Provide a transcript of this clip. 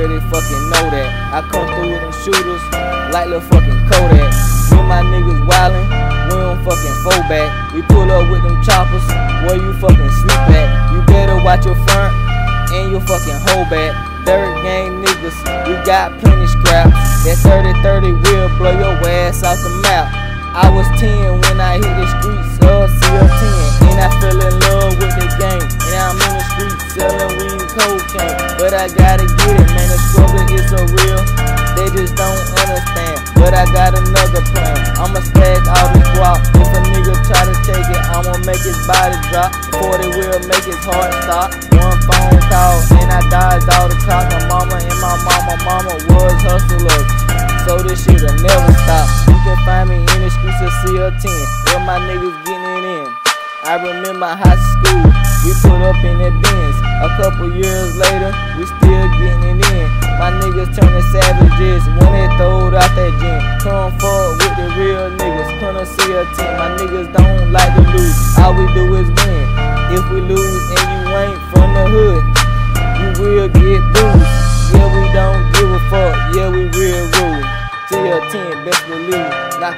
Really fucking know that I come through with them shooters like little fucking Kodak. And my niggas wildin', we don't fucking fall back. We pull up with them choppers, where you fucking sleep at. You better watch your front and your fucking hold back. Dirt gang niggas, we got plenty scraps. That 30-30 will blow your ass off the map. I was 10 when I hit the streets of CL10. And I fell in love with the game. And I'm in the streets selling weed and cocaine. But I gotta get it, man. Struggle is so real. They just don't understand. But I got another plan. I'ma stack all this guap. If a nigga try to take it, I'ma make his body drop. Before they will make his heart stop. One phone call and I dodged all the cops. My mama and my mama, mama was hustlers. So this shit'll never stop. You can find me in the streets of CL10. Where my niggas getting in. I remember high school, we put up in that Benz. A couple years later, we still team. My niggas don't like to lose. All we do is win. If we lose and you ain't from the hood, you will get booed. Yeah, we don't give a fuck. Yeah, we real rude. TL10, best believe. Knock